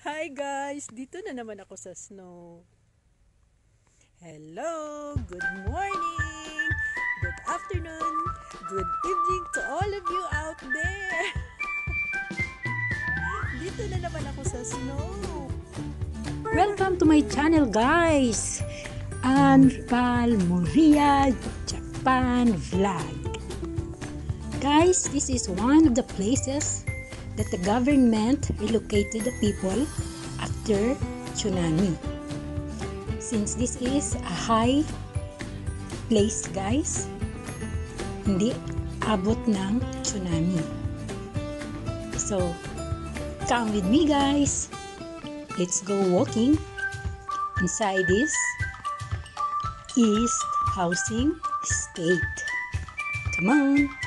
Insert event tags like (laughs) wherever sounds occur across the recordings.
Hi guys! Dito na naman ako sa snow. Hello! Good morning! Good afternoon! Good evening to all of you out there! (laughs) Dito na naman ako sa snow. Welcome to my channel guys! Anpal Moria Japan Vlog. Guys, this is one of the places that the government relocated the people after tsunami. Since this is a high place guys, hindi abot ng tsunami. So, come with me guys. Let's go walking inside this East Housing State. Come on.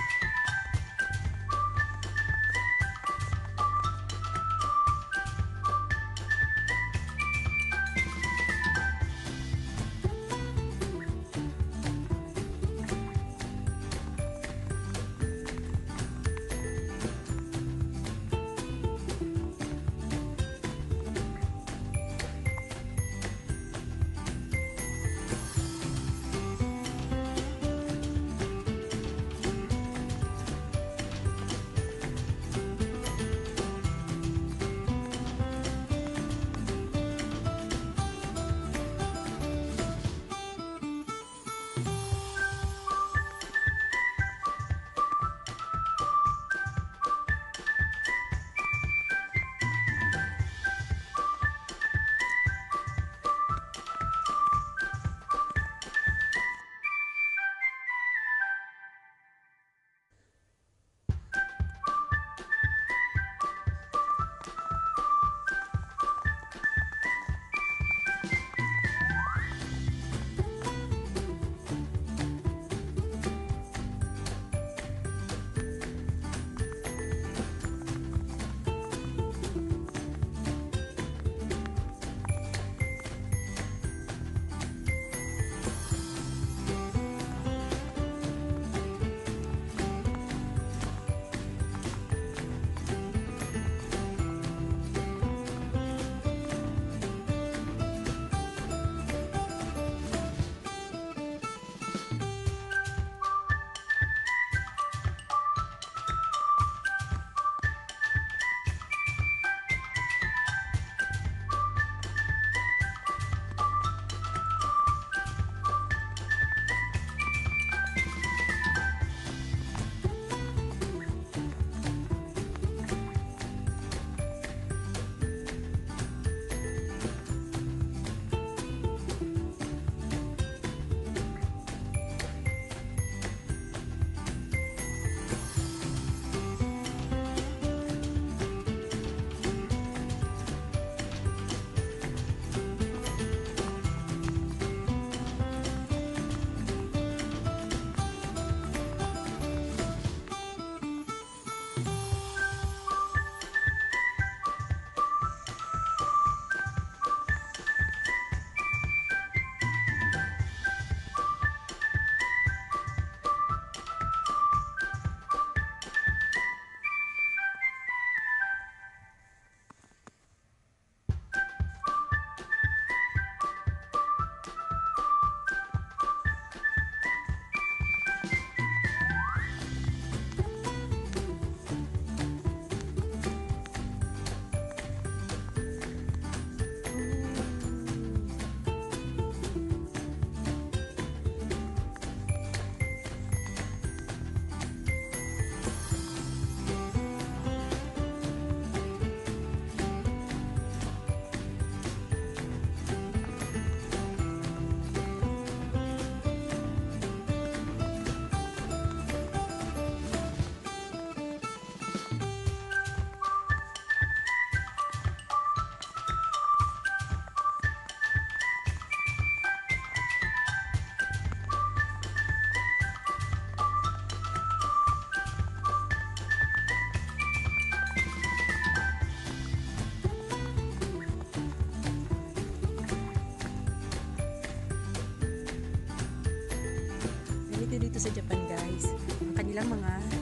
Sa Japan guys. Ang kanilang mga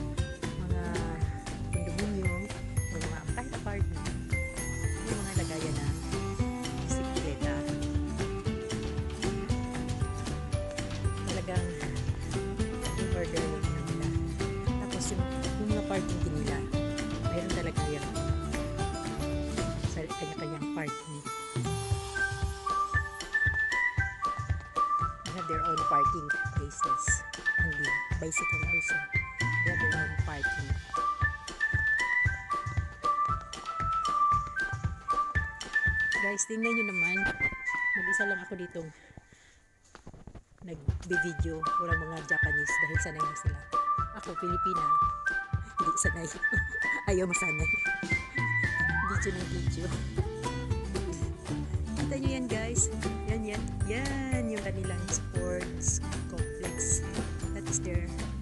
bicycle also. They have their own parking. Guys, tingnan nyo naman. Mag-isa lang ako ditong nag-video. Walang mga Japanese dahil sanay na sila. Ako, Pilipina. Hindi sanay. (laughs) Ayaw masanay. (laughs) video ng video. Kita nyo yan guys. Yan, yan. Yan yung kanilang sports complex. faster.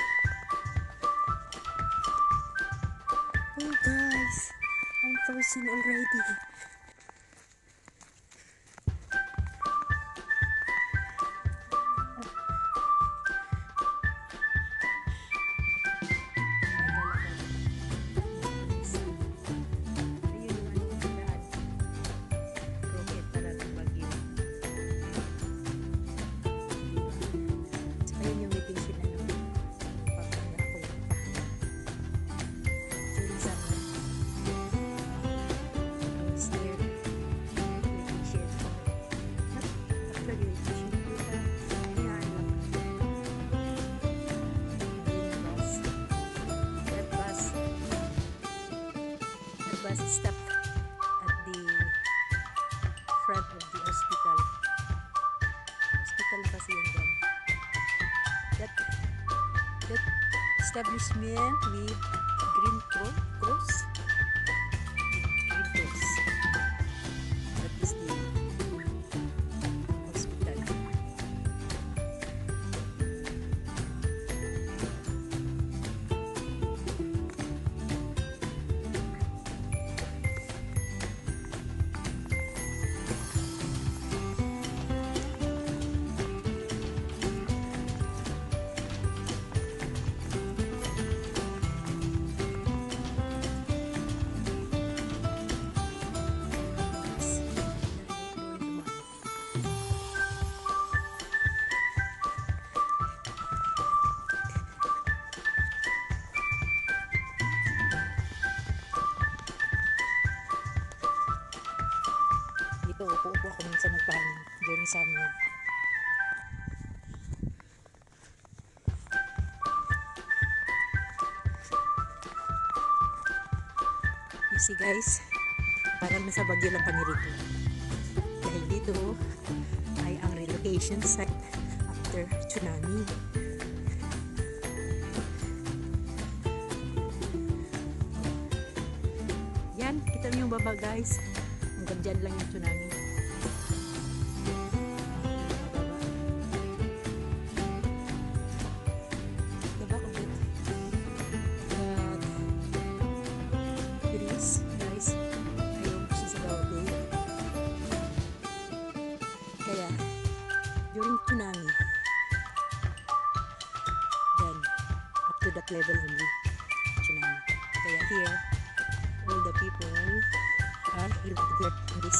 vaccine already. Stopped at the front of the hospital. Hospital kasi yun dyan that that establishment with minsan nagpahanin during summer. See guys, parang nasa Bagyo lang kami rito. Dahil dito ay ang relocation site after tsunami. Yan, kita niyo yung baba guys. Hanggang dyan lang yung tsunami. Level only, tsunami. Kaya here, all the people are here in this,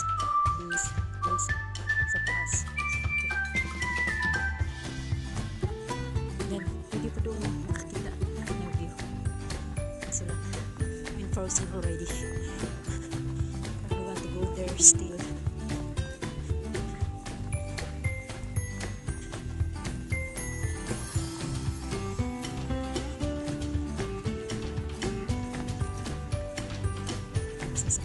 this place sa taas. Then, hindi pa doon nakakita ng view. Lang, I'm frozen already. Para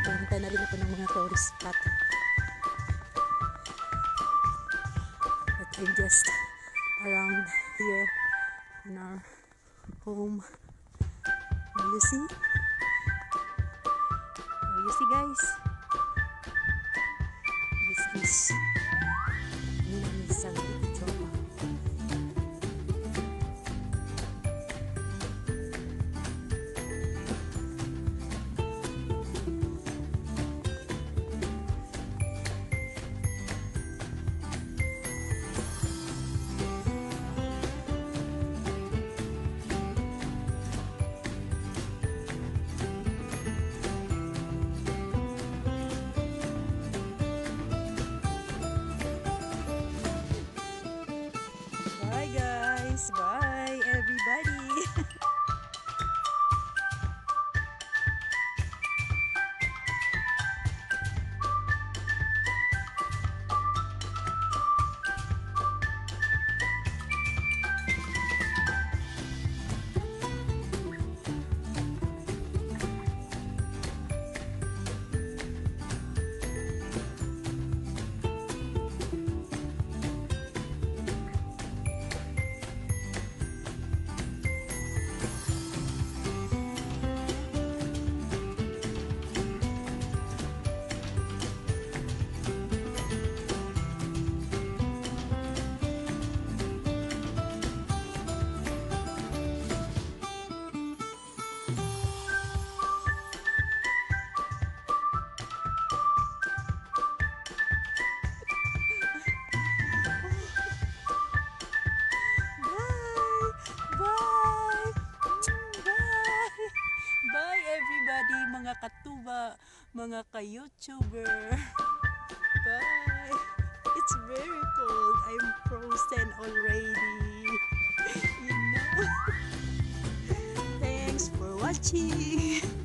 pumunta na rin ako ng mga tourist spot. But I'm just around here in our home. Now you see? Oh, you see guys? This is Minamisang mga ka-YouTuber. (laughs) Bye! It's very cold. I'm frozen already. (laughs) You know? (laughs) Thanks for watching.